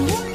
Ooh.